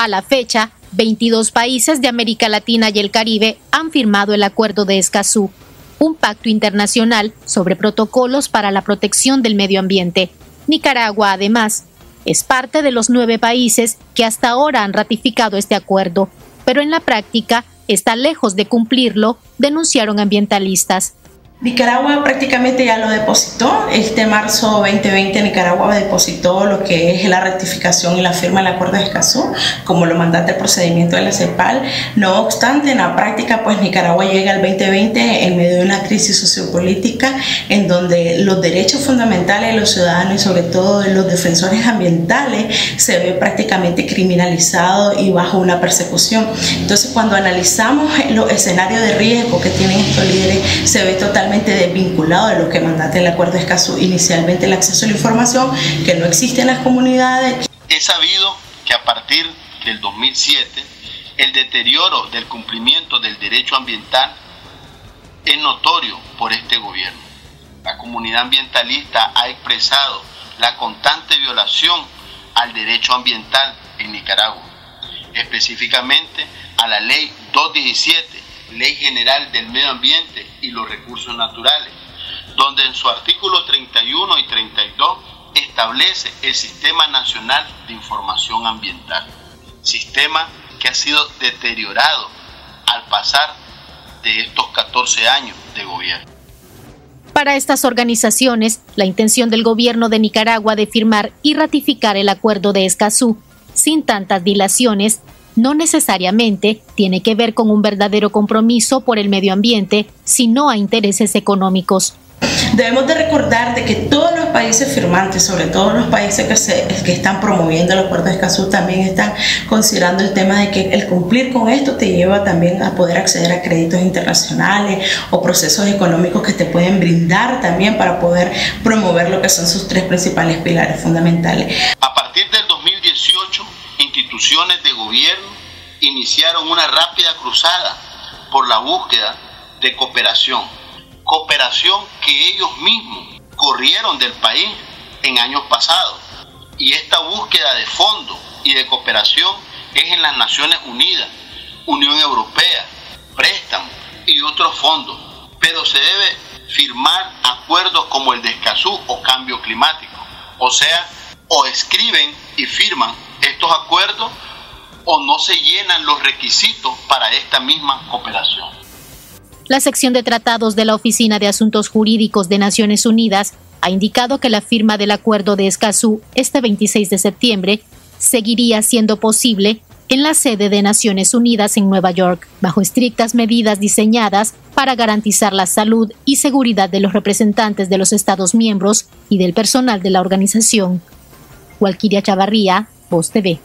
A la fecha, 22 países de América Latina y el Caribe han firmado el Acuerdo de Escazú, un pacto internacional sobre protocolos para la protección del medio ambiente. Nicaragua, además, es parte de los nueve países que hasta ahora han ratificado este acuerdo, pero en la práctica está lejos de cumplirlo, denunciaron ambientalistas. Nicaragua prácticamente ya lo depositó. Este marzo 2020 Nicaragua depositó lo que es la rectificación y la firma del acuerdo de Escazú, como lo mandata el procedimiento de la CEPAL. No obstante, en la práctica, pues Nicaragua llega al 2020 en medio de una crisis sociopolítica en donde los derechos fundamentales de los ciudadanos y sobre todo de los defensores ambientales se ve prácticamente criminalizado y bajo una persecución. Entonces, cuando analizamos los escenarios de riesgo que tienen estos líderes, se ve totalmente desvinculado de lo que mandate el acuerdo escaso inicialmente el acceso a la información, que no existe en las comunidades. He sabido que a partir del 2007 el deterioro del cumplimiento del derecho ambiental es notorio por este gobierno. La comunidad ambientalista ha expresado la constante violación al derecho ambiental en Nicaragua, específicamente a la ley 217 Ley General del Medio Ambiente y los Recursos Naturales, donde en su artículo 31 y 32 establece el Sistema Nacional de Información Ambiental, sistema que ha sido deteriorado al pasar de estos 14 años de gobierno. Para estas organizaciones, la intención del gobierno de Nicaragua de firmar y ratificar el acuerdo de Escazú sin tantas dilaciones no necesariamente tiene que ver con un verdadero compromiso por el medio ambiente, sino a intereses económicos. Debemos de recordar de que todos los países firmantes, sobre todo los países que, se, que están promoviendo el acuerdo de Escazú, también están considerando el tema de que el cumplir con esto te lleva también a poder acceder a créditos internacionales o procesos económicos que te pueden brindar también para poder promover lo que son sus tres principales pilares fundamentales. A partir del 2018, instituciones de gobierno iniciaron una rápida cruzada por la búsqueda de cooperación. Cooperación que ellos mismos corrieron del país en años pasados. Y esta búsqueda de fondo y de cooperación es en las Naciones Unidas, Unión Europea, préstamos y otros fondos. Pero se debe firmar acuerdos como el de Escazú o cambio climático. O sea, o escriben y firman estos acuerdos o no se llenan los requisitos para esta misma cooperación. La sección de tratados de la Oficina de Asuntos Jurídicos de Naciones Unidas ha indicado que la firma del acuerdo de Escazú este 26 de septiembre seguiría siendo posible en la sede de Naciones Unidas en Nueva York, bajo estrictas medidas diseñadas para garantizar la salud y seguridad de los representantes de los Estados miembros y del personal de la organización. Walquiria Chavarría, Voz TV.